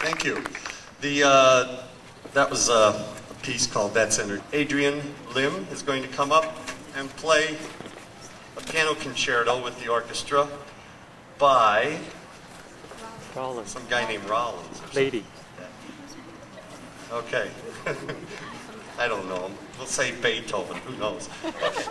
Thank you. The, uh, that was uh, a piece called That's Energy. Adrienne Lim is going to come up and play a piano concerto with the orchestra by Rollins. some guy named Rollins. Lady. Okay. I don't know. We'll say Beethoven. Who knows? Okay.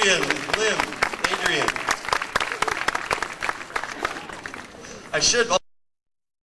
Adrienne Lim. Adrienne. I should